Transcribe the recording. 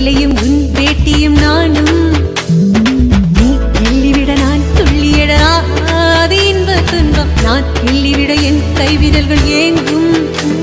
சேலையும் உன் பேட்டியும் நானும். நீ கிள்ளிவிட நான் துள்ளியட. அது இன்ப துன்பம். நான் கிள்ளிவிட என் கைவிரல்கள் ஏங்கும்.